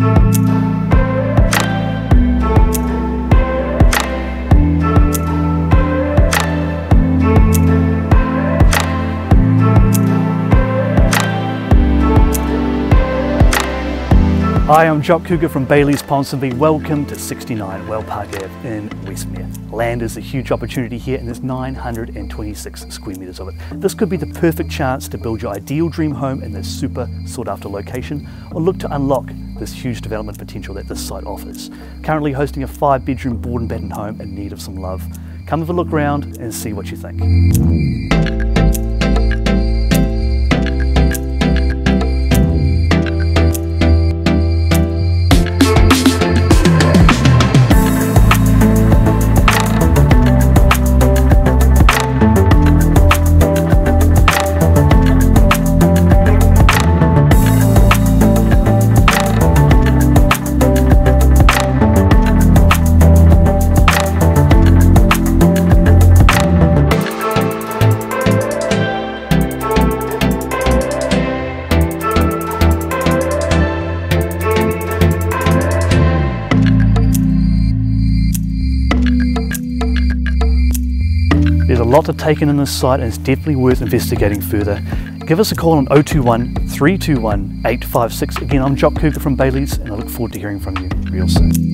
Hi, I'm Jock Kooger from Bayleys Ponsonby. Welcome to 69 Wellpark Ave in Westmere. Land is a huge opportunity here and there's 926 square metres of it. This could be the perfect chance to build your ideal dream home in this super sought after location or look to unlock this huge development potential that this site offers. Currently hosting a five bedroom board and batten home in need of some love. Come have a look around and see what you think. There's a lot to take in in this site and it's definitely worth investigating further. Give us a call on 021 321 856. Again, I'm Jock Kooger from Bayleys and I look forward to hearing from you real soon.